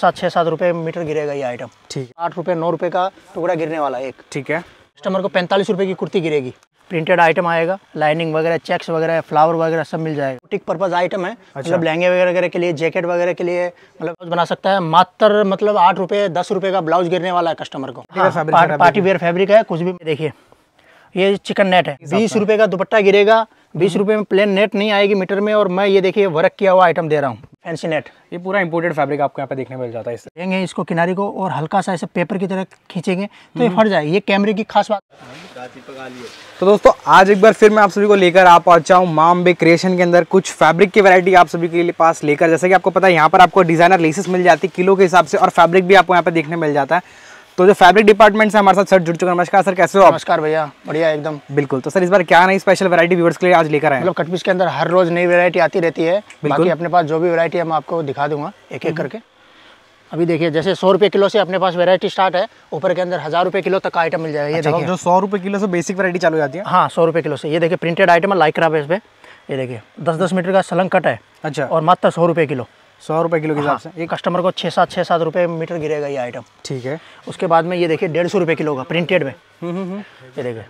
सात छः सात रुपये मीटर गिरेगा ये आइटम ठीक। आठ रुपये नौ रुपये का टुकड़ा गिरने वाला है एक। ठीक है। कस्टमर को पैंतालीस रुपये की कुर्ती गिरेगी। प्रिंटेड आइटम आएगा लाइनिंग वगैरह चेक्स वगैरह फ्लावर वगैरह सब मिल जाएगा। बुटीक पर्पज आइटम है अच्छा। मतलब लहंगे वगैरह के लिए जैकेट वगैरह के लिए मतलब बना सकता है। मात्र मतलब आठ रुपये दस रुपये का ब्लाउज गिरने वाला है कस्टमर को। हाँ, पा- पार्टी वेयर फैब्रिक है कुछ भी देखिए। ये चिकन नेट है। बीस रुपये का दुपट्टा गिरेगा बीस रुपये में प्लेन नेट नहीं आएगी मीटर में और मैं ये देखिए वर्क किया हुआ आइटम दे रहा हूँ। फैंसी नेट ये पूरा इंपोर्टेड फैब्रिक आपको यहाँ पे देखने मिल जाता है इससे। लेंगे इसको किनारे को और हल्का सा ऐसे पेपर की तरह खींचेंगे तो ये फट जाए ये कैमरे की खास बात तो दोस्तों आज एक बार फिर मैं आप सभी को लेकर आ पहुँचा हूँ माम बे क्रिएशन के अंदर। कुछ फैब्रिक की वैरायटी आप सभी के लिए पास लेकर जैसे कि आपको पता है यहाँ पर आपको डिज़ाइनर लेसेस मिल जाती है किलो के हिसाब से और फैब्रिक भी आपको यहाँ पे देखने मिल जाता है। तो जो फैब्रिक डिपार्टमेंट से हमारे साथ सर जुड़ चुके हैं। नमस्कार सर कैसे हो आप? नमस्कार भैया बढ़िया एकदम। बिल्कुल तो सर इस बार क्या नई स्पेशल वैरायटी व्यूवर्स के लिए आज लेकर आए मतलब कटपीस के अंदर हर रोज नई वैरायटी आती रहती है। बाकी अपने पास जो भी वैरायटी है मैं आपको दिखा दूँगा एक एक करके। अभी देखिए जैसे सौ रुपये किलो से अपने पास वैरायटी स्टार्ट है ऊपर के अंदर हज़ार रुपये किलो तक का आइटम मिल जाएगा। ये अच्छा, देखिए। जो सौ रुपये किलो से बेसिक वैरायटी चालू जाती है? हाँ सौ रुपये किलो से। ये देखिए प्रिंटेड आइटम है लाइक्रा बेस पे ये देखिए दस दस मीटर का सलंग कट है अच्छा। और मात्र सौ रुपये किलो। सौ रुपए किलो के हिसाब से। ये कस्टमर को छः सात छः सात रुपये मीटर गिरेगा ये आइटम ठीक है। उसके बाद में ये देखिए डेढ़ सौ रुपये किलो का प्रिंटेड में। हम्म, हम्म, हम्म। ये देखिए।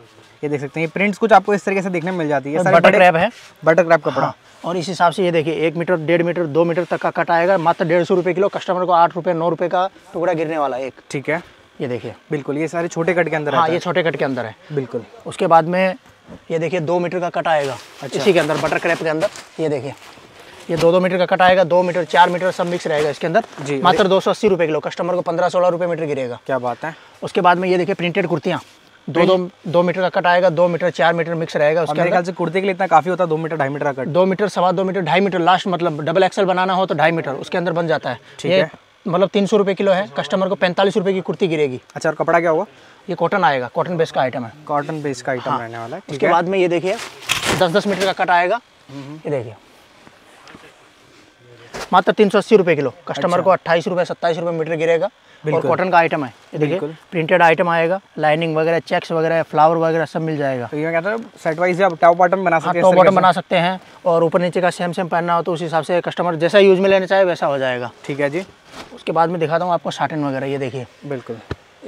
ये देख सकते हैं ये प्रिंट्स कुछ आपको इस तरीके से देखने मिल जाती है। बटर क्रैप है। बटर क्रैप कपड़ा। हाँ, और इस हिसाब से ये देखिए एक मीटर डेढ़ मीटर दो मीटर तक का कट आएगा। मात्र डेढ़ सौ रुपये किलो कस्टमर को आठ रुपये नौ रुपये का टुकड़ा गिरने वाला है एक। ठीक है। ये देखिए। बिल्कुल ये सारे छोटे कट के अंदर हाँ ये छोटे कट के अंदर है। है बिल्कुल। उसके बाद में ये देखिए दो मीटर का कट आएगा। इसी के अंदर बटर क्रैप के अंदर। ये देखिए। ये दो दो मीटर का कट आएगा दो मीटर चार मीटर सब मिक्स रहेगा इसके अंदर। जी। मात्र दो सौ अस्सी रुपये किलो कस्टमर को पंद्रह सोलह रुपये मीटर गिरेगा। क्या बात है। उसके बाद में ये देखिए प्रिंटेड कुर्तियाँ। दो दो दो मीटर का कट आएगा दो मीटर चार मीटर मिक्स रहेगा। उसके मेरे ख्याल से कुर्ते के लिए इतना काफ़ी होता है दो मीटर ढाई मीटर का कट। दो मीटर सवा दो मीटर ढाई मीटर लास्ट मतलब डबल एक्सल बनाना हो तो ढाई मीटर उसके अंदर बन जाता है। ठीक है। मतलब तीन सौ रुपये किलो है कस्टमर को पैंतालीस रुपये की कुर्ती गिरेगी। अच्छा और कपड़ा क्या होगा ये कॉटन आएगा कॉटन बेस का आइटम है। कॉटन बेस का आइटम रहने वाला है उसके बाद में ये देखिए दस दस मीटर का कट आएगा। ये देखिए। मात्र तीन सौ अस्सी रुपये किलो। कस्टमर अच्छा। को अट्ठाईस रुपये सत्ताईस रुपये मीटर गिरेगा और कॉटन का आइटम है। ये देखिए प्रिंटेड आइटम आएगा लाइनिंग वगैरह चेक्स वगैरह फ्लावर वगैरह सब मिल जाएगा। तो ये कहते हैं सेट वाइज आप टॉप बॉटम बना हाँ सकते हैं टॉप बॉटम बना सकते हैं और ऊपर नीचे का सेम सेम पहनना हो तो उस हिसाब से कस्टमर जैसा यूज़ में लेना चाहे वैसा हो जाएगा। ठीक है जी। उसके बाद में दिखाता हूँ आपको साटिन वगैरह ये देखिए। बिल्कुल।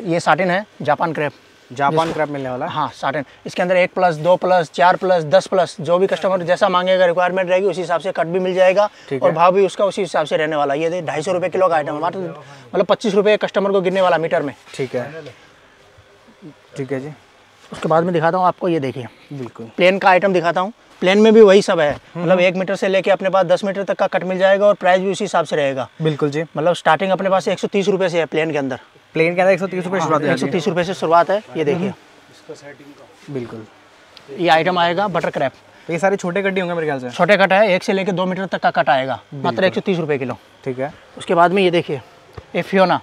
ये साटिन है जापान क्रेप जापान क्रैप मिलने वाला हाँ। साटिन इसके अंदर एक प्लस दो प्लस चार प्लस दस प्लस जो भी कस्टमर जैसा मांगेगा रिक्वायरमेंट रहेगी उसी हिसाब से कट भी मिल जाएगा और भाव भी उसका उसी हिसाब से रहने वाला ये ढाई सौ रुपये किलो का आइटम है। मात्र मतलब पच्चीस रुपये कस्टमर को गिरने वाला मीटर में। ठीक है। ठीक है जी। उसके बाद में दिखाता हूँ आपको ये देखिए। बिल्कुल। प्लेन का आइटम दिखाता हूँ। प्लेन में भी वही सब है। मतलब एक मीटर से लेके अपने पास दस मीटर तक का कट मिल जाएगा और प्राइस भी उसी हिसाब से रहेगा। बिल्कुल जी। मतलब स्टार्टिंग अपने पास एक सौ तीस रुपये से है प्लेन के अंदर। प्लेन के अंदर एक सौ तीस रुपये शुरुआत हो एक सौ तीस रुपये से शुरुआत है ये देखिए। बिल्कुल। ये आइटम आएगा बटर क्रैप तो ये सारे छोटे कड्डी होंगे मेरे ख्याल से? छोटे कट है एक से लेकर दो मीटर तक का कट आएगा मात्र एक सौ तीस रुपये किलो। ठीक है। उसके बाद में ये देखिए ये फियोना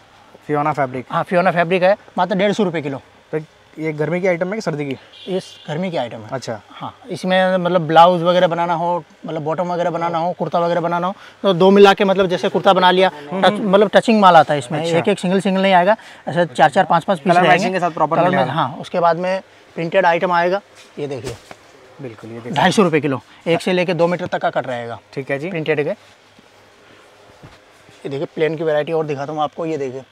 फियोना फैब्रिक हाँ फियोना फैब्रिक है मात्र डेढ़ सौ रुपये किलो। ये गर्मी की आइटम है कि सर्दी की? ये गर्मी की आइटम है। अच्छा। हाँ इसमें मतलब ब्लाउज वगैरह बनाना हो मतलब बॉटम वगैरह बनाना हो कुर्ता वगैरह बनाना हो तो दो मिला के मतलब जैसे कुर्ता बना लिया टच मतलब टचिंग माल आता है इसमें। अच्छा। एक एक सिंगल सिंगल नहीं आएगा ऐसे चार चार पाँच पाँच पीस के साथ Colour हाँ उसके बाद में प्रिंटेड आइटम आएगा ये देखिए। बिल्कुल ये ढाई सौ रुपये किलो एक से लेके दो मीटर तक का कट रहेगा। ठीक है जी। प्रिंटेड के। ये देखिए प्लेन की वैरायटी और दिखाता हूँ आपको ये देखिए।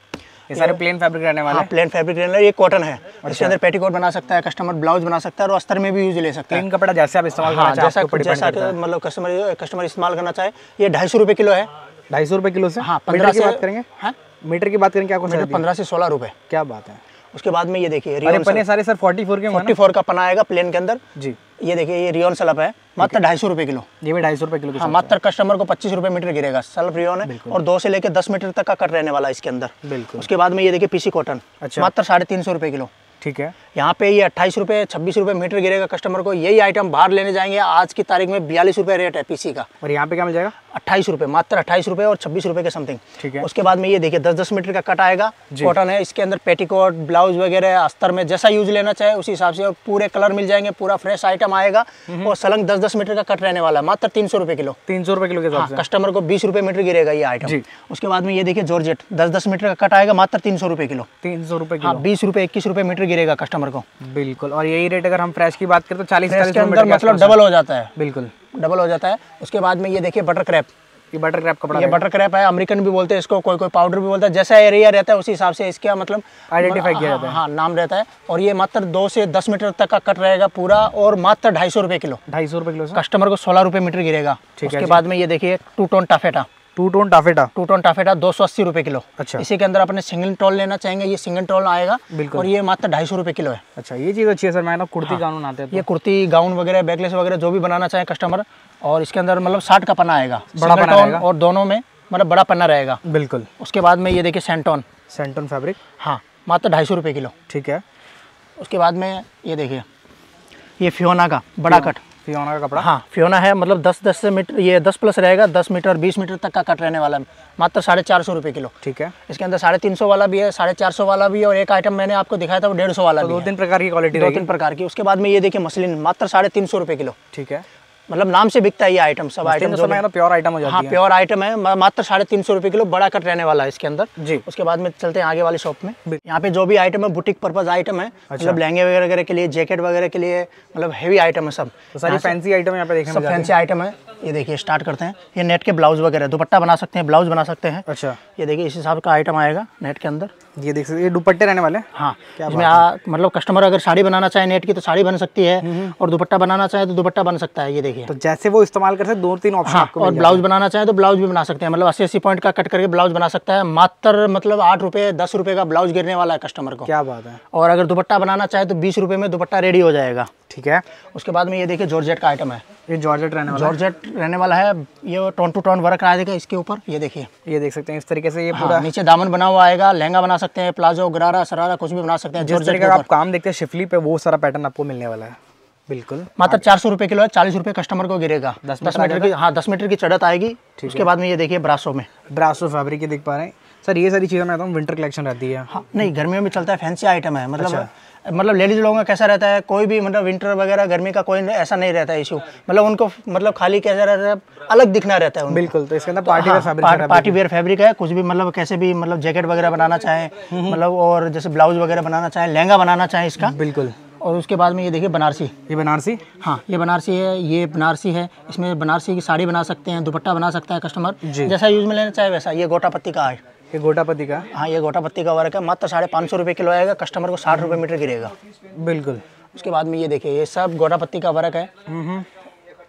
ये सारे प्लेन फैब्रिक रहने वाले हाँ प्लेन फैब्रिक रहने ये कॉटन है। इसके अंदर पेटीकोट बना सकता है कस्टमर ब्लाउज बना सकता है और अस्तर में भी यूज़ ले सकता है। कपड़ा जैसे आप इस्तेमाल करना हाँ जैसा जैसा मतलब कस्टमर कस्टमर इस्तेमाल करना चाहे। ये ढाई सौ रुपये किलो है। है ढाई सौ रुपये किलो से? हाँ पंद्रह की से बात करेंगे? हाँ। मीटर की बात करेंगे क्या पंद्रह से सोलह रुपये क्या बात है। उसके बाद में ये देखिए रियोन पने सारे सर फोर्टी फोर के फोर्टी फोर का पना आएगा प्लेन के अंदर। जी। ये देखिए ये रियोन सलप है मात्र ढाई सौ रुपए किलो। ये भी ढाई सौ रुपए किलो हाँ मात्र कस्टमर को पच्चीस रुपए मीटर गिरेगा सल्फ रियोन है और दो से लेकर दस मीटर तक का कट रहने वाला है इसके अंदर। बिल्कुल। उसके बाद में ये देखिए पीसी कॉटन अच्छा। मात्र साढ़े तीन सौ रुपए किलो। ठीक है। यहाँ पे ये अट्ठाईस रुपये छब्बीस रुपये मीटर गिरेगा कस्टमर को। यही आइटम बाहर लेने जाएँगे। आज की तारीख में बयालीस रुपये रेट है पीसी का। और यहाँ पे क्या मिल जाएगा? अट्ठाईस रुपये मात्र अट्ठाईस रुपये और छब्बीस रुपये के समथिंग ठीक है। उसके बाद में ये देखिए दस दस मीटर का कट आएगा। कॉटन है इसके अंदर पेटीकोट ब्लाउज वगैरह अस्तर में जैसा यूज़ लेना चाहे उसी हिसाब से और पूरे कलर मिल जाएँगे पूरा फ्रेश आइटम आएगा। और सलंग दस दस मीटर का कट रहने वाला है मात्र तीन सौ रुपये किलो। तीन सौ रुपये किलो के हिसाब हाँ कस्टमर को बीस रुपये मीटर गिरेगा ये आइटम उसके बाद में ये देखिए जॉर्जेट दस दस मीटर का कट आएगा मात्र तीन सौ रुपये किलो। तीन सौ रुपये हाँ बीस रुपये इक्कीस रुपये मीटर गिरेगा कस्टमर को। बिल्कुल और यही रेट अगर हम फ्रेश की बात करें तो चालीस के अंदर मतलब डबल हो जाता है। बिल्कुल। डबल हो जाता है। उसके बाद में ये देखिए बटर क्रैप ये बटर क्रैप कपड़ा ये बटर क्रैप है अमेरिकन भी बोलते हैं इसको कोई कोई पाउडर भी बोलता है। जैसा एरिया रहता है उसी हिसाब से इसका मतलब Identify किया हाँ, जाता है। हाँ नाम रहता है। और ये मात्र दो से दस मीटर तक का कट रहेगा पूरा और मात्र ढाई सौ रुपये किलो। ढाई सौ रुपये किलो कस्टमर को सोलह रुपये मीटर गिरेगा। ठीक है उसके बाद में ये देखिए two tone taffeta. Two tone taffeta? Two tone taffeta दो सौ अस्सी रुपए किलो। अच्छा। इसी के अंदर अपने सिंगल टोल लेना चाहेंगे ये सिंगल टोल आएगा बिल्कुल। और ये मात्र ढाई सौ रुपये किलो है। अच्छा ये चीज़ अच्छी है सर मैं ना हाँ। कुर्ती आते हैं तो। ये कुर्ती गाउन वगैरह बैकलेस वगैरह जो भी बनाना चाहे कस्टमर और इसके अंदर मतलब साठ का पन्ना आएगा। बड़ा पन्ना। और दोनों में मतलब बड़ा पन्ना रहेगा। बिल्कुल। उसके बाद में ये देखिए सेंटोन सेंटोन फैब्रिक हाँ मात्र ढाई सौ रुपये किलो। ठीक है। उसके बाद में ये देखिए ये फ्योना का बड़ा कट। फियोना का कपड़ा? हाँ फियोना है मतलब दस दस से मीटर ये दस प्लस रहेगा दस मीटर बीस मीटर तक का कट रहने वाला है। मात्र साढ़े चार सौ रुपये किलो। ठीक है। इसके अंदर साढ़े तीन सौ वाला भी है साढ़े चार सौ वाला भी है और एक आइटम मैंने आपको दिखाया था वो डेढ़ सौ वाला तो दो तीन प्रकार की क्वालिटी दो तीन प्रकार की। उसके बाद में ये देखिए मसलिन मात्र साढ़े तीन सौ रुपये किलो। ठीक है। मतलब नाम से बिकता है ये आइटम सब आइटम जो ना प्योर आइटम हो जाती हाँ। है प्योर आइटम है मात्र साढ़े तीन सौ रुपये किलो बड़ा कट रहने वाला है इसके अंदर। जी। उसके बाद में चलते हैं आगे वाली शॉप में। यहाँ पे जो भी आइटम है बुटीक पर्पज आइटम है अच्छा। मतलब लहंगे वगैरह के लिए जैकेट वगैरह के लिए मतलब हेवी आइटम है सब। तो सारी फैंसी आइटम यहाँ पे सब फैंसी आइटम है। ये देखिए स्टार्ट करते हैं। ये नेट के ब्लाउज वगैरह दुपट्टा बना सकते हैं ब्लाउज बना सकते हैं। अच्छा। ये देखिए इस हिसाब का आइटम आएगा नेट के अंदर। ये देख सकते ये दुपट्टे रहने वाले हाँ। क्या इसमें आ, मतलब कस्टमर अगर साड़ी बनाना चाहे नेट की तो साड़ी बन सकती हम्म, है और दुपट्टा बनाना चाहे तो दुपट्टा बन सकता है ये देखिए। तो जैसे वो इस्तेमाल कर सकते दो तीन ऑप्शन हाँ और ब्लाउज बनाना चाहे तो ब्लाउज भी बना सकते हैं मतलब अस्सी अस्सी पॉइंट का कट करके ब्लाउज बना सकता है मात्र मतलब आठ रुपये दस रुपए का ब्लाउज गिरने वाला है कस्टमर को। क्या बात है। और अगर दुपट्टा बनाना चाहे तो बीस रुपए में दुपट्टा रेडी हो जाएगा। ठीक है? उसके बाद में ये देखिए जॉर्जेट का आइटम है। ये जॉर्जेट रहने वाला जॉर्जेट रहने वाला है। ये टोन टू टोन वर्क आएगा इसके ऊपर। ये देखिए। ये देख सकते हैं इस तरीके से ये पूरा हाँ, नीचे दामन बना हुआ आएगा लहंगा बना सकते हैं प्लाजो गरारा सरारा कुछ भी बना सकते हैं जॉर्जेट का आप काम देखते हैं शिफली पे वो सारा पैटर्न आपको मिलने वाला है। बिल्कुल। मात्र चार सौ रुपये किलो है चालीस रुपये कस्टमर को गिरेगा। दस दस मीटर की हाँ दस मीटर की चढ़त आएगी। उसके बाद में ये देखिए ब्रासो में। ब्रासो फैब्रिक की देख पा रहे हैं। सर ये सारी चीज़ें मैं विंटर कलेक्शन रहती है। हाँ नहीं गर्मियों में चलता है फैंसी आइटम है। मतलब अच्छा। मतलब लेडीज़ लोगों का कैसा रहता है कोई भी मतलब विंटर वगैरह गर्मी का कोई ऐसा नहीं रहता है इशू मतलब उनको मतलब खाली कैसा रहता है अलग दिखना रहता है उनको। बिल्कुल तो इसके अंदर party wear fabric party, party wear fabric है कुछ भी मतलब कैसे भी मतलब जैकेट वगैरह बनाना चाहे हम्म, मतलब और जैसे ब्लाउज वगैरह बनाना चाहे लहंगा बनाना चाहे इसका। बिल्कुल। और उसके बाद में ये देखिए बनारसी। ये बनारसी? हाँ ये बनारसी है ये बनारसी है इसमें बनारसी की साड़ी बना सकते हैं दुपट्टा बना सकता है कस्टमर जैसा यूज़ में लेना चाहे वैसा ये गोटा पत्ती का है। ये गोटापति का? हाँ ये गोटा पत्ती का वर्क है। मात्र साढ़े पाँच सौ रुपये किलो आएगा कस्टमर को साठ रुपये मीटर गिरेगा। बिल्कुल। उसके बाद में ये देखिए ये सब गोटा पत्ती का वर्क है। हम्म।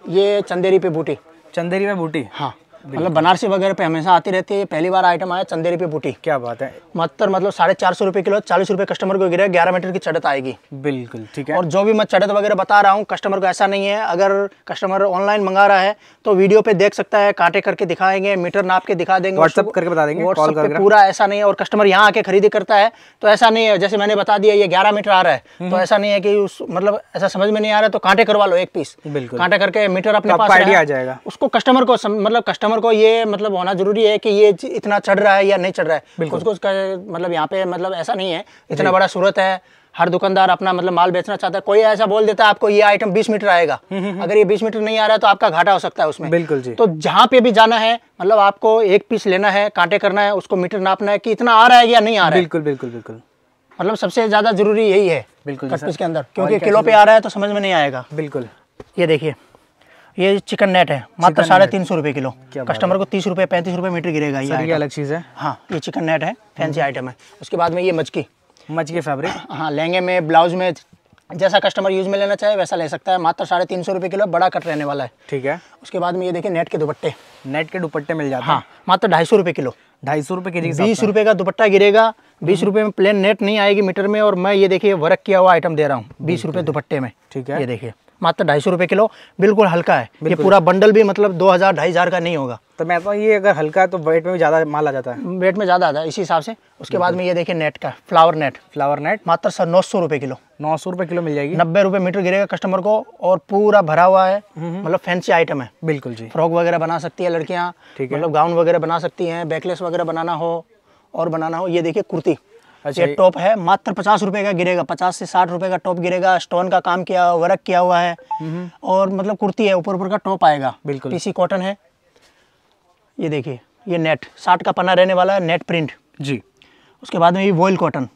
ये चंदेरी पे बूटी। चंदेरी पे बूटी? हाँ। मतलब बनारसी वगैरह पे हमेशा आती रहती है। पहली बार आइटम आया चंदेरी पे बूटी। क्या बात है। मात्र मतलब साढ़े चार सौ रुपये किलो चालीस रुपये कस्टमर को गिरेगा ग्यारह मीटर की चढ़त आएगी। बिल्कुल ठीक है। और जो भी मैं चढ़त वगैरह बता रहा हूँ कस्टमर को ऐसा नहीं है। अगर कस्टमर ऑनलाइन मंगा रहा है तो वीडियो पे देख सकता है कांटे करके दिखाएँगे मीटर नाप के दिखा देंगे व्हाट्सअप करके बता देंगे व्हाट्सअप पे पूरा ऐसा नहीं है। और कस्टमर यहाँ आके खरीदी करता है तो ऐसा नहीं है। जैसे मैंने बता दिया ये ग्यारह मीटर आ रहा है तो ऐसा नहीं है कि उस मतलब ऐसा समझ में नहीं आ रहा है तो कांटे करवा लो एक पीस बिल्कुल। कांटे करके मीटर अपने पास आ जाएगा। उसको कस्टमर को मतलब कस्टमर को ये मतलब होना ज़रूरी है कि ये इतना चढ़ रहा है या नहीं चढ़ रहा है। कुछ कुछ का- मतलब यहाँ पे मतलब ऐसा नहीं है। इतना बड़ा सूरत है हर दुकानदार अपना मतलब माल बेचना चाहता है। कोई ऐसा बोल देता है आपको ये आइटम 20 मीटर आएगा। अगर ये 20 मीटर नहीं आ रहा है तो आपका घाटा हो सकता है उसमें। बिल्कुल जी। तो जहाँ पे भी जाना है मतलब आपको एक पीस लेना है कांटे करना है उसको मीटर नापना है कि इतना आ रहा है या नहीं आ रहा है। बिल्कुल बिल्कुल बिल्कुल। मतलब सबसे ज़्यादा ज़रूरी यही है बिल्कुल के अंदर क्योंकि किलो पे आ रहा है तो समझ में नहीं आएगा। बिल्कुल। ये देखिए। ये चिकन नेट है। मात्र साढ़े तीन सौ रुपये किलो। कस्टमर को तीस रुपये पैंतीस रुपये मीटर गिरेगा ये। अलग चीज़ है। हाँ ये चिकन नेट है फैंसी आइटम है। उसके बाद में ये मचकी। मचकी फैब्रिक हाँ लहंगे में ब्लाउज में जैसा कस्टमर यूज़ में लेना चाहे वैसा ले सकता है। मात्र साढ़े तीन सौ रुपये किलो बड़ा कट रहने वाला है। ठीक है। उसके बाद में ये देखिए नेट के दुपट्टे। नेट के दुपट्टे मिल जाते हैं। हाँ मात्र ढाई सौ रुपये किलो। ढाई सौ रुपये के बीस रुपये का दुपट्टा गिरेगा बीस रुपये में प्लेन नेट नहीं आएगी मीटर में और मैं ये देखिए वर्क किया हुआ आइटम दे रहा हूँ। बीस रुपये दुपट्टे में। ठीक है। ये देखिए। मात्र ढाई सौ रुपये किलो। बिल्कुल हल्का है। ये पूरा बंडल भी मतलब दो हज़ार ढाई हज़ार का नहीं होगा। तो मैं तो ये अगर हल्का है तो वेट में भी ज़्यादा माल आ जाता है। वेट में ज़्यादा आता है इसी हिसाब से। उसके बाद में ये देखिए नेट का फ्लावर नेट फ्लावर नेट मात्र सर नौ सौ रुपये किलो। नौ सौ रुपये किलो मिल जाएगी। नब्बे रुपये मीटर गिरेगा कस्टमर को और पूरा भरा हुआ है। मतलब फैंसी आइटम है। बिल्कुल जी। फ्रॉक वगैरह बना सकती है लड़कियाँ। मतलब गाउन वगैरह बना सकती हैं बैकलेस वगैरह बनाना हो और बनाना हो। ये देखिए कुर्ती। अच्छा, ये टॉप है मात्र पचास रुपए का गिरेगा पचास से साठ रुपए का टॉप गिरेगा स्टोन का काम किया वर्क किया हुआ है। और मतलब कुर्ती है ऊपर ऊपर का टॉप आएगा। बिल्कुल। पीसी कॉटन है। ये देखिए ये नेट साठ का पन्ना रहने वाला है नेट प्रिंट। जी। उसके बाद में ये वॉयल कॉटन।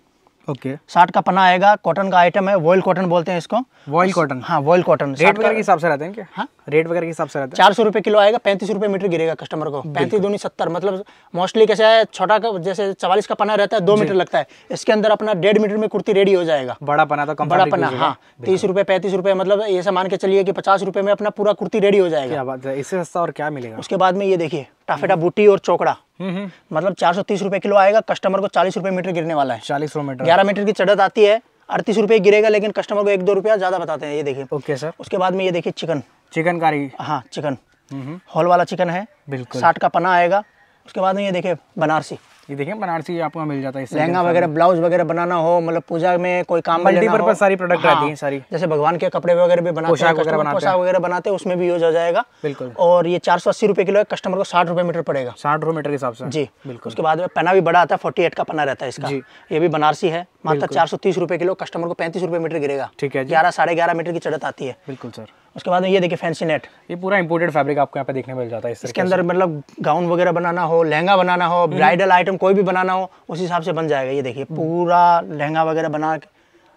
Okay okay. साठ का पना आएगा कॉटन का आइटम है वॉइल कॉटन बोलते हैं इसको। वॉइल कॉटन हाँ वॉइल कॉटन रेट वगैरह के हिसाब से रहते हैं क्या? हाँ? रेट वगैरह के हिसाब से रहते हैं? चार सौ रुपये किलो आएगा पैंतीस रुपये मीटर गिरेगा कस्टमर को। पैंतीस दूनी सत्तर मतलब मोस्टली कैसे है छोटा का जैसे चवालीस का पना रहता है दो मीटर लगता है। इसके अंदर अपना डेढ़ मीटर में कुर्ती रेडी हो जाएगा। बड़ा पना तो बड़ा होगा। हाँ। तीस रुपये पैंतीस रुपये मतलब ऐसा मान के चलिए कि पचास रुपये में अपना पूरा कुर्ती रेडी हो जाएगा। इससे सस्ता और क्या मिलेगा? उसके बाद में ये देखिए टाफेटा बूटी और चौकड़ा। हम्म हम्म। मतलब चार सौ तीस रुपए किलो आएगा कस्टमर को चालीस रुपए मीटर गिरने वाला है। चालीस मीटर। ग्यारह मीटर की चढ़त आती है अड़तीस रुपए गिरेगा लेकिन कस्टमर को एक दो रुपया ज़्यादा बताते हैं ये देखिए। Okay sir. उसके बाद में ये देखिए चिकन। चिकन कारी हाँ चिकन। हम्म। हॉल वाला चिकन है। बिल्कुल। साठ का पना आएगा। उसके बाद में ये देखिए बनारसी। ये देखिए बनारसी आपको मिल जाता है लहंगा वगैरह ब्लाउज वगैरह बनाना हो मतलब पूजा में कोई काम में लेना सारी प्रोडक्ट हाँ, रहती हैं सारी। जैसे भगवान के कपड़े वगैरह भी बनाते पोशाक हैं वगैरह बनाते पोशाक वगैरह बनाते हैं उसमें भी यूज़ हो जाएगा। बिल्कुल। और ये चार सौ अस्सी रुपए किलो है कस्टमर को साठ रुपए मीटर पड़ेगा। साठ रुपए मीटर के हिसाब से। जी। बिल्कुल। उसके बाद में पना भी बड़ा आता है फोर्टी एट का पना रहता है इसका। ये भी बनारसी है मात्र चार सौ तीस रुपये किलो कस्टमर को पैंतीस रुपये मीटर गिरेगा। ठीक है ग्यारह साढ़े ग्यारह मीटर की चढ़त आती है। बिल्कुल सर। उसके बाद ये देखिए फैंसी नेट ये पूरा इंपोर्टेड फैब्रिक आपको यहाँ पे देखने मिल जाता है इसके अंदर मतलब गाउन वगैरह बनाना हो लहंगा बनाना हो ब्राइडल आइटम कोई भी बनाना हो उस हिसाब से बन जाएगा। ये देखिए पूरा लहंगा वगैरह बना के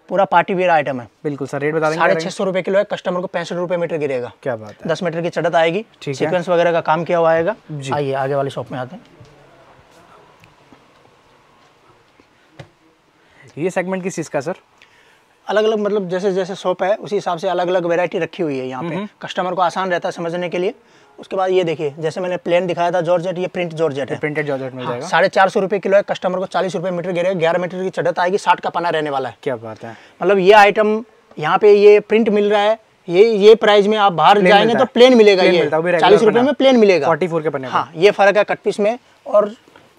पूरा पार्टी वेयर आइटम है। बिल्कुल सर रेट बता देंगे साढ़े छः सौ रुपये किलो है कस्टमर को पैंसठ रुपये मीटर गिरेगा। क्या बात है। दस मीटर की चढ़त आएगी सीक्वेंस वगैरह का काम किया हुआ आएगा। आइए आगे वाली शॉप में आते हैं। ये सेगमेंट किस चीज़ का सर अलग अलग मतलब जैसे जैसे शॉप है उसी हिसाब से अलग अलग वैरायटी रखी हुई है यहाँ पे। कस्टमर को आसान रहता है समझने के लिए। उसके बाद ये देखिए जैसे मैंने प्लेन दिखाया था जॉर्जेट ये प्रिंट जॉर्जेट है। प्रिंटेड जॉर्जेट मिल जाएगा। साढ़े चार सौ रुपये किलो है कस्टमर को चालीस रुपये मीटर गिरेगा ग्यारह मीटर की चढ़त आएगी साठ का पना रहने वाला है। क्या बात है। मतलब ये आइटम यहाँ पे ये प्रिंट मिल रहा है ये ये प्राइस में आप बाहर जाएँगे तो प्लेन मिलेगा ये। है, चालीस रुपए में प्लेन मिलेगा। फोर्टी फोर के पन्ने हाँ ये फ़र्क है कट पीस में और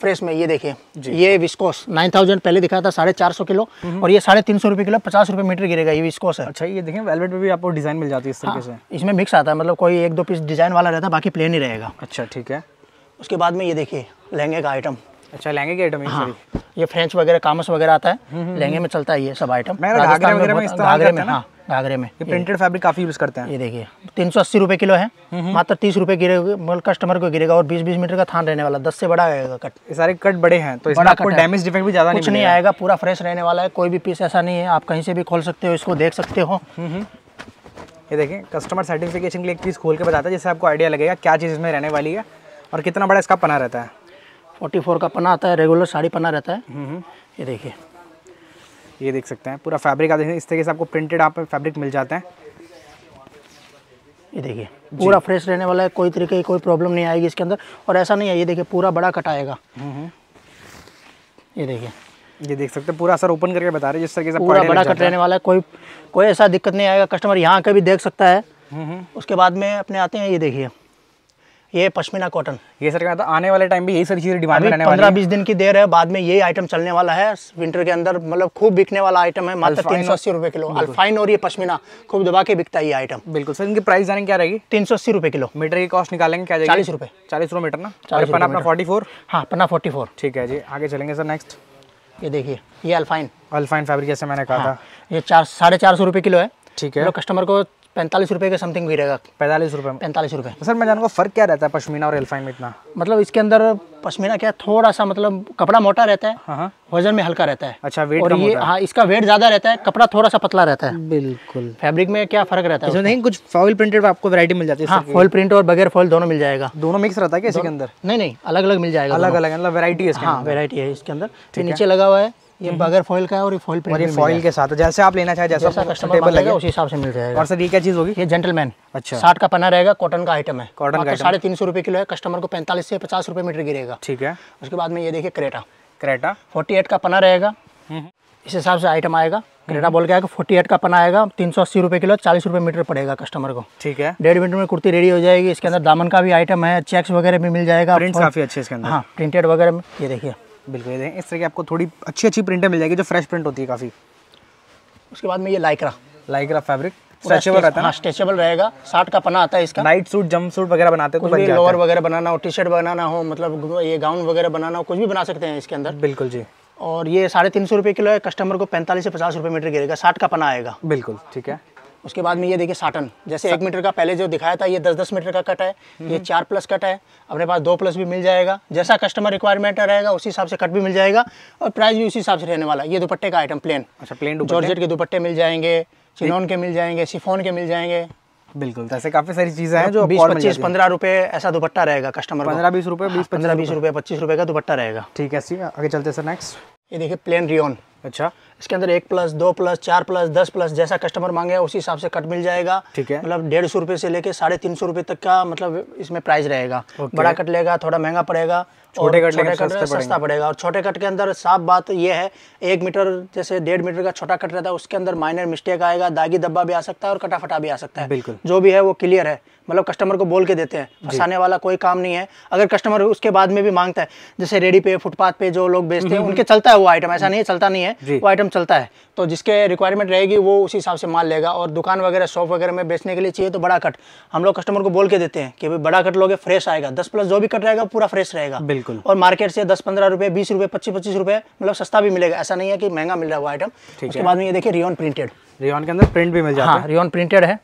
फ्रेश में ये देखिए ये विस्कोस नाइन थाउज़ेंड पहले दिखाया था साढ़े चार सौ किलो और ये साढ़े तीन सौ रुपये किलो पचास रुपये मीटर गिरेगा ये विस्कोस है अच्छा ये देखिए वेलवेट में भी आपको डिज़ाइन मिल जाती है इस तरीके से। इसमें मिक्स आता है मतलब कोई एक दो पीस डिज़ाइन वाला रहता है बाकी प्लेन ही रहेगा। अच्छा ठीक है। उसके बाद में ये देखिए लहंगे का आइटम अच्छा लहंगे की आइटम हाँ ये फ्रेंच वगैरह कामस वगैरह आता है। लहंगे में चलता है ये सब आइटम घाघरे में हाँ घाघरे में। ये प्रिंटेड फैब्रिक काफ़ी यूज़ करते हैं। ये देखिए तीन सौ अस्सी रुपये किलो है। मात्र तीस रुपये गिरेगा कस्टमर को गिरेगा और बीस बीस मीटर का थान रहने वाला दस से बड़ा आएगा कट ये सारे कट बड़े हैं तो इसमें आपको डैमेज डिफेक्ट भी ज़्यादा नहीं कुछ नहीं आएगा पूरा फ्रेश रहने वाला है कोई भी पीस ऐसा नहीं है आप कहीं से भी खोल सकते हो इसको देख सकते हो। ये देखें कस्टमर सर्टिफिकेशन के लिए एक पीस खोल के बताता है जिससे आपको आइडिया लगेगा क्या चीज़ इसमें रहने वाली है और कितना बड़ा इसका पना रहता है। फोर्टी फोर का पन्ना आता है रेगुलर साड़ी पन्ना रहता है। ये देखिए। ये देख सकते हैं पूरा फैब्रिक आप देखें इस तरीके से आपको प्रिंटेड आप फैब्रिक मिल जाते हैं। ये देखिए पूरा फ्रेश रहने वाला है कोई तरीके की कोई प्रॉब्लम नहीं आएगी इसके अंदर और ऐसा नहीं है ये देखिए पूरा बड़ा कट आएगा। ये देखिए। ये देख सकते हैं पूरा सर ओपन करके बता रहे हैं जिस तरीके से पूरा बड़ा कट रहने वाला है कोई कोई ऐसा दिक्कत नहीं आएगा कस्टमर यहाँ के भी देख सकता है। हम्म, हम्म। उसके बाद में अपने आते हैं ये देखिए। ये पश्मीना कॉटन। ये सर कहता आने वाले टाइम भी यही सारी चीज़ें डिमांड में रहने वाली पंद्रह है। बीस दिन की देर है बाद में ये आइटम चलने वाला है। विंटर के अंदर मतलब खूब बिकने वाला आइटम है मात्र तीन सौ अस्सी रुपये किलो। अल्फाइन और ये पश्मीना खूब दबा के बिकता है ये आइटम बिल्कुल। सर इनकी प्राइस जाने क्या रहेगी? तीन सौ अस्सी रुपये किलो। मीटर की कॉस्ट निकालेंगे क्या चालीस रुपये चालीस रुपये मीटर ना? और 40 पना अपना फोर्टी फोर हाँ पन्ना फोर्टी फोर ठीक है जी आगे चलेंगे सर नेक्स्ट ये देखिए ये अल्फाइन अल्फाइन फैब्रिक जैसे मैंने कहा था। ये चार साढ़े चार सौ रुपये किलो है। ठीक है। मतलब कस्टमर को पैंतालीस रुपये के समथिंग भी रहेगा। पैंतालीस रुपये पैंतालीस रुपये तो सर मैं जानूँगा फ़र्क क्या रहता है पश्मीना और अल्फाइन में इतना? मतलब इसके अंदर पश्मीना क्या थोड़ा सा मतलब कपड़ा मोटा रहता है हाँ हाँ। वज़न में हल्का रहता है। अच्छा वेट और कम ये होता है। हाँ इसका वेट ज़्यादा रहता है कपड़ा थोड़ा सा पतला रहता है। बिल्कुल। फैब्रिक में क्या फ़र्क रहता है नहीं कुछ फॉइल प्रिंटेड आपको वैरायटी मिल जाती है हाँ फॉल प्रिंट और बगैर फॉल दोनों मिल जाएगा। दोनों मिक्स रहता है क्या इसके अंदर? नहीं नहीं अलग अलग मिल जाएगा अलग अलग मतलब वैरायटी है इसके हाँ है इसके अंदर। नीचे लगा हुआ है ये बगैर फॉइल का है और ये फॉइल और ये फॉइल के साथ जैसे आप लेना चाहे जैसा जैसा कस्टमर मांगेगा लगे। उसी हिसाब से मिल जाएगा। और सर ये क्या चीज़ होगी? ये जेंटलमैन अच्छा। साठ का पन्ना रहेगा कॉटन का आइटम है। कॉटन का साढ़े तीन सौ रुपये किलो है कस्टमर को पैंतालीस से पचास रुपये मीटर गिरेगा। ठीक है। उसके बाद में ये देखिए क्रेटा। क्रेटा। फोर्टी एट का पना रहेगा। इस हिसाब से आइटम आएगा। क्रेटा बोल के आएगा फोर्टी एट का पना आएगा तीन सौ अस्सी रुपये किलो चालीस रुपये मीटर पड़ेगा कस्टमर को। ठीक है। डेढ़ मीटर में कुर्ती रेडी हो जाएगी। इसके अंदर दामन का भी आइटम है चेक्स वगैरह भी मिल जाएगा। काफ़ी अच्छे इसके अंदर। हाँ प्रिंटेड वगैरह में। ये देखिए। बिल्कुल देखें इस तरह की आपको थोड़ी अच्छी अच्छी प्रिंटें मिल जाएगी जो फ्रेश प्रिंट होती है काफ़ी। उसके बाद में ये लाइक्रा लाइक्रा फैब्रिक स्ट्रेचेबल रहता है हाँ स्ट्रेचेबल रहेगा। साठ का पना आता है इसका। नाइट सूट जंप सूट वगैरह बनाते हैं तो बन लोअर वगैरह बनाना हो टी शर्ट बनाना हो मतलब ये गाउन वगैरह बनाना हो कुछ भी बना सकते हैं इसके अंदर। बिल्कुल जी। और ये साढ़े तीन सौ रुपये किलो है कस्टमर को पैंतालीस से पचास रुपये मीटर गिरेगा। साठ का पना आएगा। बिल्कुल ठीक है। उसके बाद में ये देखिए साटन। जैसे एक मीटर का पहले जो दिखाया था ये दस दस मीटर का कट है ये चार प्लस कट है अपने पास दो प्लस भी मिल जाएगा। जैसा कस्टमर रिक्वायरमेंट रहेगा उसी हिसाब से कट भी मिल जाएगा और प्राइस भी उसी हिसाब से रहने वाला ये दुपट्टे का आइटम प्लेन अच्छा प्लेन जॉर्जेट के दुपट्टे मिल जाएँगे चिनोन के मिल जाएँगे सिफोन के मिल जाएँगे। बिल्कुल तो ऐसे काफ़ी सारी चीज़ें हैं जो बीस पच्चीस पंद्रह रुपए ऐसा दुपट्टा रहेगा कस्टमर पंद्रह बीस रुपए बीस पंद्रह बीस रुपए। पच्चीस रुपए का दुपट्टा रहेगा। ठीक है आगे चलते सर नेक्स्ट ये देखिए प्लेन रियोन अच्छा। इसके अंदर एक प्लस दो प्लस चार प्लस दस प्लस जैसा कस्टमर मांगे उसी हिसाब से कट मिल जाएगा। ठीक है। मतलब डेढ़ सौ रुपये से लेके साढ़े तीन सौ रुपये तक का मतलब इसमें प्राइस रहेगा। बड़ा कट लेगा थोड़ा महँगा पड़ेगा छोटे कट लेंगे छोटे सस्ते सस्ता पड़ेगा। और छोटे कट के अंदर साफ़ बात यह है एक मीटर जैसे डेढ़ मीटर का छोटा कट रहता है उसके अंदर माइनर मिस्टेक आएगा दागी धब्बा भी आ सकता है और कटा फटा भी आ सकता है। बिल्कुल। जो भी है वो क्लियर है। मतलब कस्टमर को बोल के देते हैं फंसाने वाला कोई काम नहीं है। अगर कस्टमर उसके बाद में भी माँगता है जैसे रेडी पे फुटपाथ पे जो लोग बेचते हैं उनके चलता है वो आइटम ऐसा नहीं है चलता नहीं जी। है वो आइटम चलता है। तो जिसके रिक्वायरमेंट रहेगी वो उसी हिसाब से माल लेगा और दुकान वगैरह शॉप वगैरह में बेचने के लिए चाहिए तो बड़ा कट हम लोग कस्टमर को बोल के देते हैं कि भाई बड़ा कट लोगे फ्रेश आएगा। दस प्लस जो भी कट रहेगा पूरा फ्रेश रहेगा। बिल्कुल। और मार्केट से दस पंद्रह रुपये बीस रुपये पच्चीस पच्चीस रुपये मतलब सस्ता भी मिलेगा। ऐसा नहीं है कि महँगा मिल रहा है वो आइटम उसके बाद में ये देखिए रियोन प्रिंटेड रेयन के अंदर प्रिंट भी मिल जाता है रियोन प्रिंटेड है है।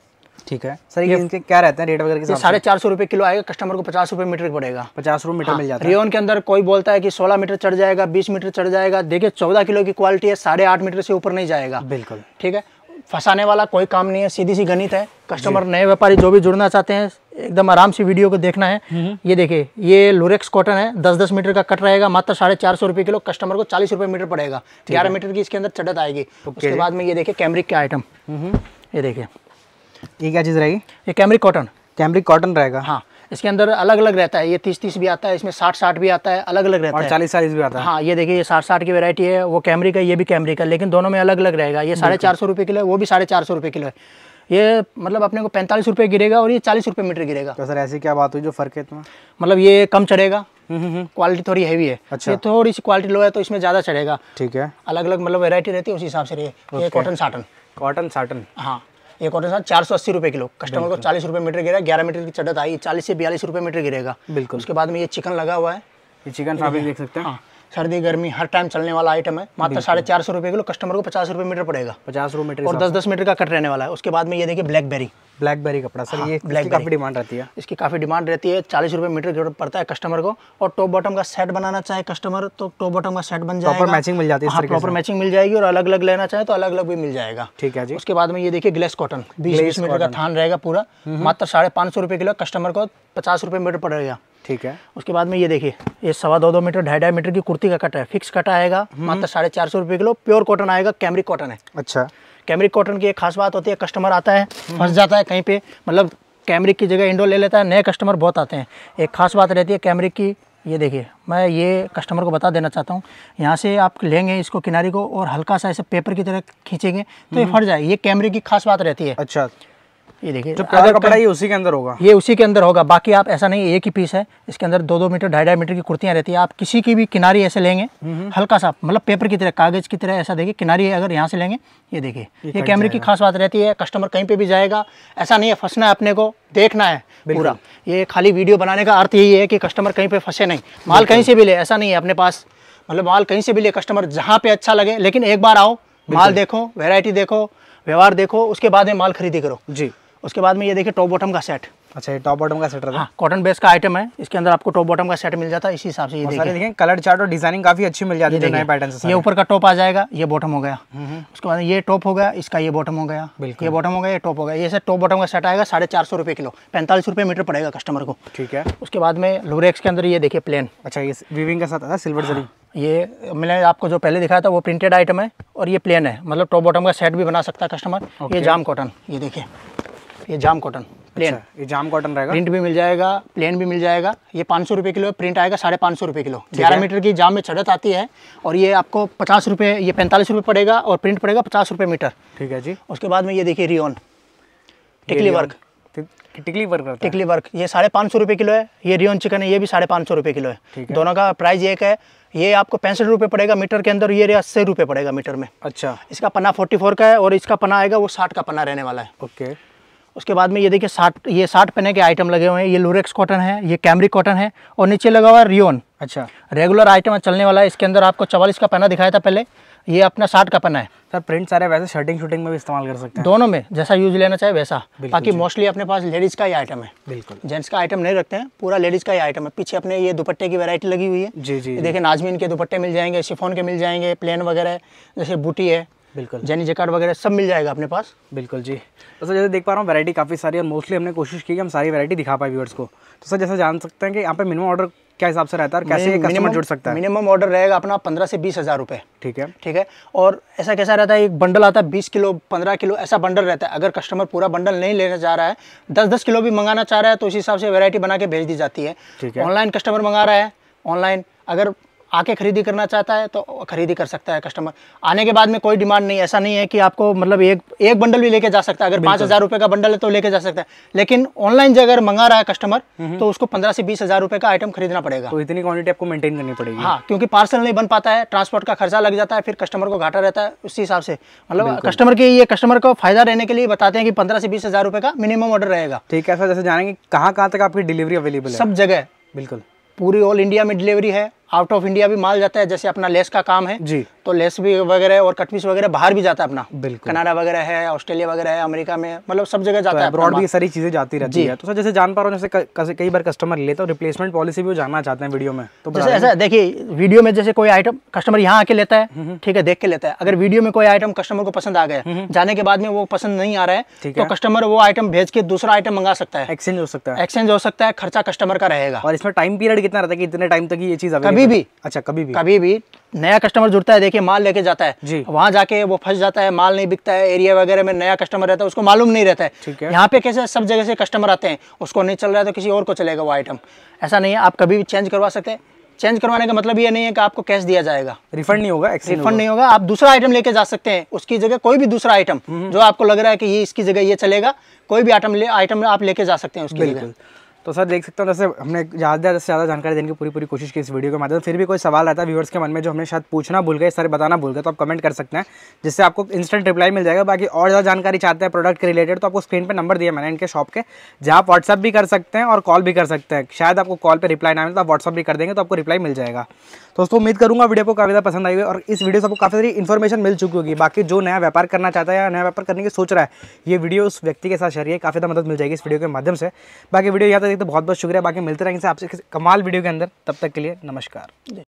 ठीक है? सर ये इनके क्या रहते हैं रेट वगैरह के साढ़े चार सौ रुपये किलो आएगा कस्टमर को पचास रुपये मीटर पड़ेगा। पचास रुपये मीटर हाँ, मिल जाता है। रियोन के अंदर कोई बोलता है कि 16 मीटर चढ़ जाएगा 20 मीटर चढ़ जाएगा देखिए 14 किलो की क्वालिटी है साढ़े आठ मीटर से ऊपर नहीं जाएगा। बिल्कुल। ठीक है? फंसाने वाला कोई काम नहीं है सीधी सी गणित है। कस्टमर नए व्यापारी जो भी जुड़ना चाहते हैं एकदम आराम से वीडियो को देखना है। ये देखिए ये लुरेक्स कॉटन है दस दस मीटर का कट रहेगा मात्र साढ़े चार सौ रुपये किलो कस्टमर को चालीस रुपये मीटर पड़ेगा। ग्यारह मीटर की इसके अंदर चढ़त आएगी। उसके बाद में ये देखिए कैमरिक के आइटम ये देखिए। ये क्या चीज़ रहेगी? ये कैमरिक कॉटन। कैमरिक कॉटन रहेगा। हाँ इसके अंदर अलग अलग रहता है। ये तीस तीस भी आता है इसमें साठ साठ भी आता है अलग अलग रहता और है। चालीस चालीस भी आता है। हाँ ये देखिए ये साठ साठ की वैरायटी है वो कैमरी का ये भी कैमरी का लेकिन दोनों में अलग अलग रहेगा। ये साढ़े चार सौ रुपये किलो है वो भी साढ़े चार सौ रुपये किलो है। ये मतलब अपने को पैंतालीस रुपये गिरेगा और ये चालीस रुपये मीटर गिरेगा। तो सर ऐसी क्या बात हुई जो फ़र्क है इसमें मतलब ये कम चढ़ेगा। हम्म, क्वालिटी थोड़ी हैवी है। अच्छा। ये थोड़ी सी क्वालिटी लो है तो इसमें ज़्यादा चढ़ेगा। ठीक है। अलग अलग मतलब वैरायटी रहती है उस हिसाब से ये कॉटन साटन कॉटन साटन हाँ। ये कॉटन साटन चार सौ अस्सी रुपये किलो। कस्टमर को चालीस रुपये मीटर गिरा ग्यारह मीटर की चढ़त आई चालीस से बयालीस रुपये मीटर गिरेगा। बिल्कुल। उसके बाद में ये चिकन लगा हुआ है। ये चिकन आप देख सकते हैं। हाँ। सर्दी गर्मी हर टाइम चलने वाला आइटम है। मात्र साढ़े चार सौ रुपये किलो कस्टमर को पचास रुपये मीटर पड़ेगा। पचास रुपये मीटर और दस दस मीटर का कट रहने वाला है। उसके बाद में ये देखिए ब्लैकबेरी ब्लैकबेरी कपड़ा सर ये blackberry। इसकी काफ़ी डिमांड रहती है। इसकी काफ़ी डिमांड रहती है। चालीस रुपये मीटर की ज़रूरत पड़ता है कस्टमर को। और टॉप बॉटम का सेट बनाना चाहे कस्टमर तो टॉप बॉटम का सेट बन जाएगा। मैचिंग मिल जाती है हाँ प्रॉपर मैचिंग मिल जाएगी और अलग अलग लेना चाहे तो अलग अलग भी मिल जाएगा। ठीक है जी। उसके बाद में ये देखिए ग्लेस कॉटन बीस बीस मीटर का थान रहेगा पूरा। मात्र साढ़े पाँच सौ रुपये किलो कस्टमर को पचास रुपये मीटर पड़ेगा। ठीक है। उसके बाद में ये देखिए ये सवा दो दो मीटर ढाई ढाई मीटर की कुर्ती का कट है। फिक्स कट आएगा मात्र साढ़े चार सौ रुपये किलो प्योर कॉटन आएगा कैमरिक कॉटन है। अच्छा। कैमरिक कॉटन की एक खास बात होती है कस्टमर आता है फंस जाता है कहीं पे मतलब कैमरिक की जगह इंडो ले लेता है नए कस्टमर बहुत आते हैं। एक खास बात रहती है कैमरिक की ये देखिए मैं ये कस्टमर को बता देना चाहता हूँ यहाँ से आप लेंगे इसको किनारे को और हल्का सा ऐसे पेपर की तरह खींचेंगे तो ये फट जाए। ये कैमरे की खास बात रहती है। अच्छा। ये देखिए जो प्यारा कपड़ा है ये उसी के अंदर होगा। ये उसी के अंदर होगा। बाकी आप ऐसा नहीं एक ही पीस है। इसके अंदर दो दो मीटर ढाई ढाई मीटर की कुर्तियाँ रहती है। आप किसी की भी किनारी ऐसे लेंगे हल्का सा मतलब पेपर की तरह कागज़ की तरह ऐसा देखिए किनारी अगर यहाँ से लेंगे ये देखिए। ये कैमरे की खास बात रहती है कस्टमर कहीं पे भी जाएगा ऐसा नहीं है फंसना है अपने को देखना है पूरा। ये खाली वीडियो बनाने का अर्थ यही है कि कस्टमर कहीं पे फंसे नहीं। माल कहीं से भी ले ऐसा नहीं है अपने पास। मतलब माल कहीं से भी ले कस्टमर जहाँ पे अच्छा लगे लेकिन एक बार आओ माल देखो वेराइटी देखो व्यवहार देखो उसके बाद में माल खरीदी करो। जी। उसके बाद में ये देखिए टॉप बॉटम का सेट अच्छा ये टॉप बॉटम का सेट रहता है। हाँ कॉटन बेस का आइटम है इसके अंदर आपको टॉप बॉटम का सेट मिल जाता है इसी हिसाब से ये देखिए। देखें कलर चार्ट और डिज़ाइनिंग काफ़ी अच्छी मिल जाती है नए पैटर्न से ये ऊपर का टॉप आ जाएगा ये बॉटम हो गया। उसके बाद ये टॉप हो गया इसका ये बॉटम हो गया। ये बॉटम हो गया ये टॉप हो गया। ये से टॉप बॉटम का सेट आएगा साढ़े चार सौ रुपये किलो। पैंतालीस रुपये मीटर पड़ेगा कस्टमर को। ठीक है। उसके बाद में लोरेक्स के अंदर ये देखिए प्लेन अच्छा ये वीविंग के साथ आता है सिल्वर जरी ये मैंने आपको जो पहले दिखाया था वो प्रिंटेड आइटम है और ये प्लेन है। मतलब टॉप बॉटम का सेट भी बना सकता है कस्टमर ये जाम कॉटन ये देखिए। ये जाम कॉटन प्लेन अच्छा ये जाम कॉटन रहेगा? प्रिंट भी मिल जाएगा प्लेन भी मिल जाएगा। ये पाँच सौ रुपये किलो है प्रिंट आएगा साढ़े पाँच सौ रुपये किलो। ग्यारह मीटर की जाम में चढ़त आती है और ये आपको पचास रुपये ये पैंतालीस रुपये पड़ेगा और प्रिंट पड़ेगा पचास रुपये मीटर। ठीक है जी। उसके बाद में ये देखिए रियोन टिकली वर्क टिकली वर्क टिकली वर्क ये साढ़े पाँच सौ रुपये किलो है ये रियोन चिकन है ये भी साढ़े पाँच सौ रुपये किलो है। है। दोनों का प्राइस एक है। ये आपको पैंसठ रुपये पड़ेगा मीटर के अंदर ये अस्सी रुपये पड़ेगा मीटर में। अच्छा। इसका पन्ना फोर्टी फोर का है और इसका पन्ना आएगा वो साठ का पन्ना रहने वाला है। ओके। उसके बाद में ये देखिए साठ ये साठ पन्ने के आइटम लगे हुए हैं। ये लूरेक्स कॉटन है ये कैमरिक कॉटन है और नीचे लगा हुआ है रियोन अच्छा। रेगुलर आइटम चलने वाला है। इसके अंदर आपको चवालीस का पन्ना दिखाया था पहले। ये अपना साठ का पन्ना है। सर प्रिंट सारे वैसे शर्टिंग शूटिंग में भी इस्तेमाल कर सकते हैं। दोनों में जैसा यूज़ लेना चाहे वैसा। बाकी मोस्टली अपने पास लेडीज़ का ही आइटम है। बिल्कुल। जेंट्स का आइटम नहीं रखते हैं पूरा लेडीज़ का ही आइटम है। पीछे अपने ये दुपट्टे की वैरायटी लगी हुई है। जी जी देखिए नाजमीन के दुपट्टे मिल जाएँगे शिफोन के मिल जाएँगे प्लेन वगैरह जैसे बूटी है। बिल्कुल। जैनी जैकार्ड वगैरह सब मिल जाएगा अपने पास? बिल्कुल जी। तो सर जैसे देख पा रहा हूँ वैरायटी काफ़ी सारी और मोस्टली हमने कोशिश की कि हम सारी वैरायटी दिखा पाए व्यूअर्स को। तो सर जैसे जान सकते हैं कि यहाँ पे मिनिमम ऑर्डर क्या हिसाब से रहता है और कैसे कस्टमर जुड़ सकता है? मिनिमम ऑर्डर रहेगा अपना पंद्रह से बीस हज़ार रुपये ठीक है। ठीक है? और ऐसा कैसा रहता है एक बंडल आता है बीस किलो पंद्रह किलो ऐसा बंडल रहता है। अगर कस्टमर पूरा बंडल नहीं लेना चाह रहा है दस दस किलो भी मंगाना चाह रहा है तो उस हिसाब से वैरायटी बना के भेज दी जाती है। ठीक है। ऑनलाइन कस्टमर मंगा रहा है ऑनलाइन अगर आके खरीदी करना चाहता है तो खरीदी कर सकता है कस्टमर आने के बाद में कोई डिमांड नहीं ऐसा नहीं है कि आपको मतलब एक एक बंडल भी लेके जा सकता है. अगर पाँच हज़ार रुपये का बंडल है तो लेके जा सकता है. लेकिन ऑनलाइन जो अगर मंगा रहा है कस्टमर तो उसको पंद्रह से बीस हज़ार रुपये का आइटम खरीदना पड़ेगा. तो इतनी क्वांटिटी आपको मेंटेन करनी पड़ेगी। हाँ क्योंकि पार्सल नहीं बन पाता है ट्रांसपोर्ट का खर्चा लग जाता है फिर कस्टमर को घाटा रहता है उसी हिसाब से. मतलब कस्टमर के ये कस्टमर को फ़ायदा रहने के लिए बताते हैं कि पंद्रह से बीस हज़ार रुपये का मिनिमम ऑर्डर रहेगा. ठीक है सर जैसे जानेंगे कहाँ कहाँ तक आपकी डिलीवरी अवेलेबल है। सब जगह बिल्कुल। पूरी ऑल इंडिया में डिलीवरी है आउट ऑफ़ इंडिया भी माल जाता है जैसे अपना लेस का काम है जी। तो लेस भी वगैरह और कटपीस वगैरह बाहर भी जाता है अपना। बिल्कुल। कनाडा वगैरह है ऑस्ट्रेलिया वगैरह है अमेरिका में मतलब सब जगह जाता तो है अब्रॉड भी सारी चीज़ें जाती रहती है। तो सर जैसे जान पा रहा हूँ जैसे कई- बार कस्टमर लेते हैं रिप्लेसमेंट पॉलिसी भी जानना चाहते हैं वीडियो में। तो जैसे ऐसा देखिए वीडियो में जैसे कोई आइटम कस्टमर यहाँ आके लेता है ठीक है देख के लेता है। अगर वीडियो में कोई आइटम कस्टमर को पसंद आ गया जाने के बाद में वो पसंद नहीं आ रहा है तो कस्टमर वो आइटम भेज के दूसरा आइटम मंगा सकता है। एक्सचेंज हो सकता है। एक्सचेंज हो सकता है खर्चा कस्टमर का रहेगा। और इसमें टाइम पीरियड कितना रहता है कि इतने टाइम तक ये चीज़ कभी भी। अच्छा कभी भी। कभी भी नया कस्टमर जुड़ता है देखिए माल लेके जाता है। जी। वहाँ जाके वो फंस जाता है माल नहीं बिकता है एरिया वगैरह में नया कस्टमर रहता है उसको मालूम नहीं रहता है। ठीक है। यहाँ पे कैसे सब जगह से कस्टमर आते हैं उसको नहीं चल रहा है तो किसी और को चलेगा वो आइटम ऐसा नहीं है आप कभी भी चेंज करवा सकते हैं। चेंज करवाने का मतलब ये नहीं है कि आपको कैश दिया जाएगा। रिफंड नहीं होगा रिफंड नहीं होगा। आप दूसरा आइटम लेके जा सकते हैं उसकी जगह कोई भी दूसरा आइटम जो आपको लग रहा है कि ये इसकी जगह ये चलेगा कोई भी आइटम आइटम आप लेके जा सकते हैं उसकी जगह। तो सर, देख सकते हो, जैसे हमने ज़्यादा से ज़्यादा जानकारी देने की पूरी पूरी कोशिश की इस वीडियो के माध्यम से, फिर भी कोई सवाल रहता है व्यूअर्स के मन में जो हमने शायद पूछना भूल गए, सर बताना भूल गए तो आप कमेंट कर सकते हैं, जिससे आपको इंस्टेंट रिप्लाई मिल जाएगा। बाकी और ज़्यादा जानकारी चाहते हैं प्रोडक्ट के रिलेटेड तो आपको स्क्रीन पर नंबर दिया मैंने इनके शॉप के, जहाँ आप व्हाट्सअप भी कर सकते हैं और कॉल भी कर सकते हैं। शायद आपको कॉल पर रिप्लाई ना मिले तो आप व्हाट्सअप भी कर देंगे तो आपको रिप्लाई मिल जाएगा। दोस्तों, उम्मीद करूँगा वीडियो को काफ़ी ज़्यादा पसंद आई और इस वीडियो से आपको काफ़ी सारी इन्फॉर्मेशन मिल चुकी होगी। बाकी जो नया व्यापार करना चाहता है या नया व्यापार करने की सोच रहा है, ये वीडियो उस व्यक्ति के साथ शेयर है काफ़ी ज़्यादा मदद मिल जाएगी इस वीडियो के माध्यम से। बाकी वीडियो यहाँ तक देखते बहुत बहुत शुक्रिया। बाकी मिलते रहेंगे आपसे कमाल वीडियो के अंदर। तब तक के लिए नमस्कार।